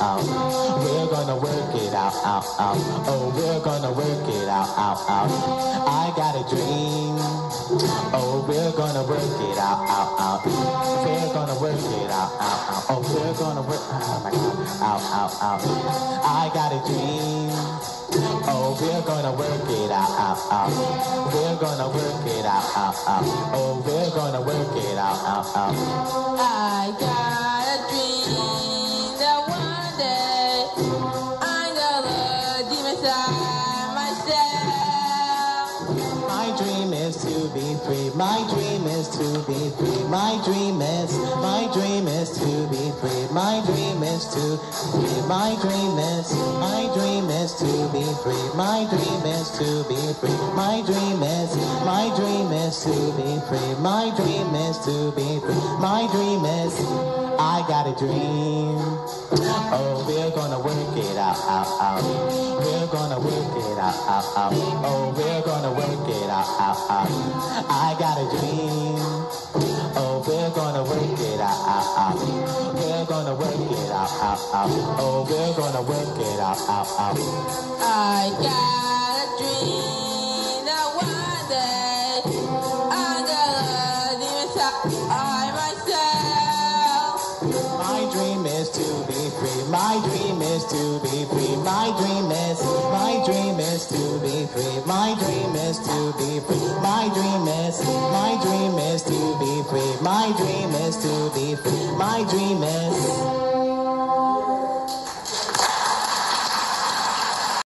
out. We're gonna work it out, out, out. Oh, we're gonna work it out, out, out. I got a dream. Oh, we're gonna work it out, out, out. We're gonna work it out, out, out. Oh, we're gonna work, oh my God, out, out, out. I got a dream. Oh, we're gonna work it out, out, out. We're gonna work it out, out, out. Oh, we're gonna work it out, out, out. I got My dream is to be free. My dream is to be free. My dream is, my dream is to be free. My dream is to be, my dream is, my dream is to be free. My dream is to be free. My dream is, my dream is to be free. My dream is to be free. My dream is, I got a dream. Oh, we're gonna work it out, out, out. We're gonna work it out, out, out. Oh, we're gonna work it out, out, out. I got a dream. Oh, we're gonna work it out, out, out. We're gonna work it out, out, out. Oh, we're gonna work it out, out, out. I got My dream is to be free. My dream is, my dream is to be free. My dream is to be free. My dream is, my dream is to be free. My dream is to be free. My dream is.